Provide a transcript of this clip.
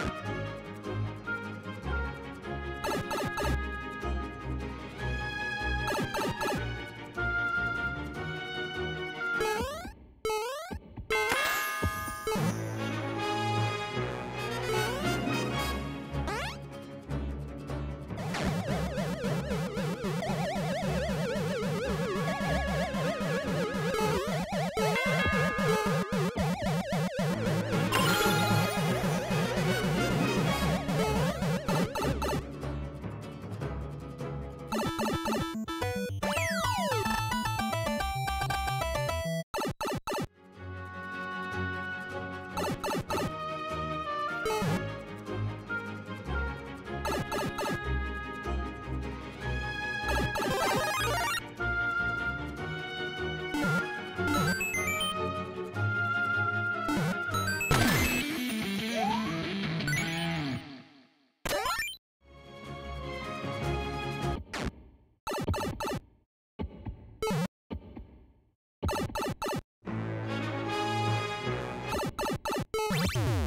you Hmm.